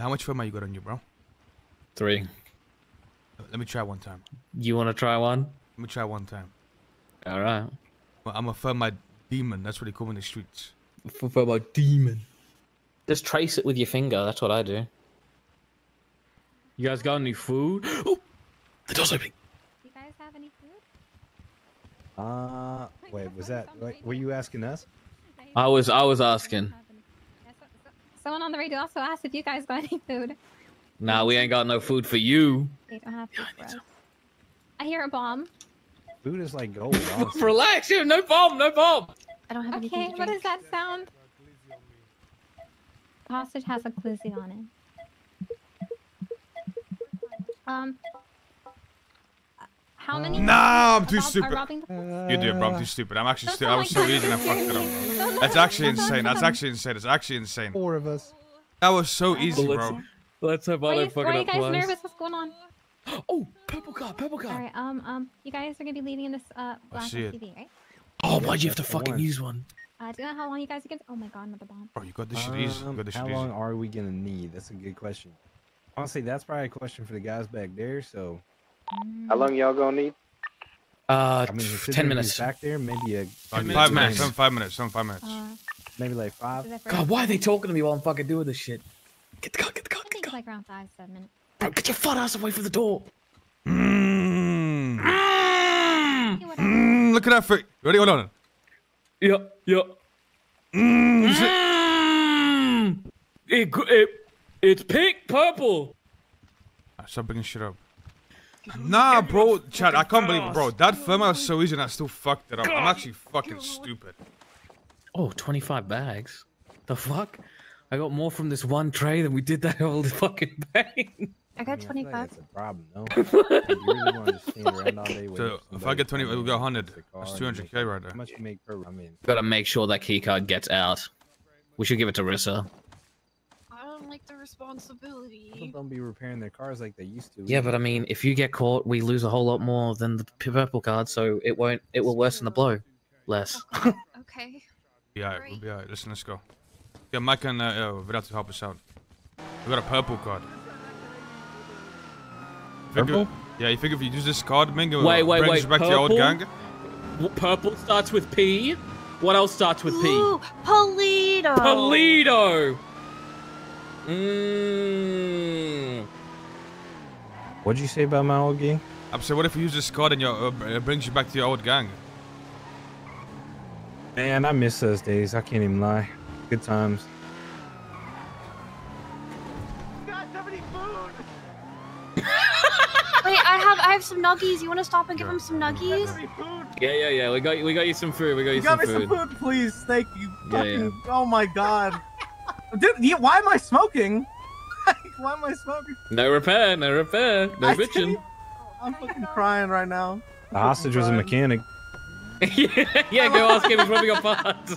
How much film you got on you, bro? Three. Let me try one time. You want to try one? Let me try one time. All right. Well, I'm gonna film my demon. That's what they call me in the streets. For my demon. Just trace it with your finger. That's what I do. You guys got any food? Oh, the door's opening. You guys have any food? Uh, wait, was that? Wait, were you asking us? I was I was asking. Yeah, so- so- Someone on the radio also asked if you guys got any food. Nah, we ain't got no food for you. They don't have food for. I hear a bomb. Food is like gold. honestly. Relax, here, no bomb, no bomb. I don't have anything Okay, to what does that sound? The hostage has a glizzy on it. Um. How many? Nah, I'm too stupid. You do it, bro. I'm too stupid. I'm actually Don't stupid. I was so easy and I that. fucked it up. That's actually insane. That's actually insane. It's actually insane. Four of us. That was so easy, Let's- bro. Let's hope I Why, don't why are you guys twice. nervous? What's going on? Oh, purple card, purple All card. right. Um. Um. You guys are gonna be leading in this uh black see. TV, right? Oh, why'd you have to fucking one. use one? Uh, do you know how long you guys are gonna? Oh my god, another bomb. Bro, you got this shit easy. You Um, got this shit how easy. long are we gonna need? That's a good question. Honestly, that's probably a question for the guys back there. So, How long y'all gonna need? Uh, I mean, ten minutes. back there. Maybe a Like maybe five a minutes. Some five minutes. Some five minutes. Uh, maybe like five. is that for? God, why are they talking to me while I'm fucking doing this shit? Get the car, get the car, I get think the it's car. like around five, seven minutes. Bro, get your fat ass away from the door. Mmm. Okay, whatever. Mm, look at that foot. Ready? Hold on. Yeah, yeah. Mm, it- Mm. It, it, it's pink, purple. Stop bringing shit up. Nah, bro, Chad, I can't believe it, bro. That film was so easy and I still fucked it up. I'm actually fucking stupid. Oh, 25 bags. The fuck? I got more from this one tray than we did that whole fucking bang. I I got mean, I like 25. That's a problem, no? Really want to just stand around all day waiting So if I get 20, we in got 100. fix That's 200k right there. How much you make per? I mean, Gotta make sure that key card gets out. We should give it to Rissa. I don't like the people don't be repairing their cars like they used to. Yeah, but I mean, if you get caught, we lose a whole lot more than the purple card, so it won't. It will worsen the blow less. Okay. Yeah, we'll be alright. Listen, let's go. Yeah, Mike and uh, uh, Virat to help us out. We got a purple card. Purple? Of, yeah, you think if you use this card, Mingo, Wait, wait, brings wait, you back to your old gang? W- Purple starts with P. What else starts with P? Ooh, Polito. Polito. Mmm. What'd you say about my old gang? I'm saying, what if you use this card and your, uh, it brings you back to your old gang? Man, I miss those days. I can't even lie. Good times. Wait, I have I have some nuggies. You want to stop and give him some nuggies? Yeah, yeah, yeah. We got you. We got you some food. We got you, You some got me food. some food, please. Thank you. Yeah, yeah. Oh my god. Dude, why am I smoking? why am I smoking? No repair. No repair. No I bitching. can't- oh, I'm fucking crying right now. The hostage was a mechanic. yeah, yeah. Go ask him. He's rubbing your parts.